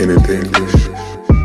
anything.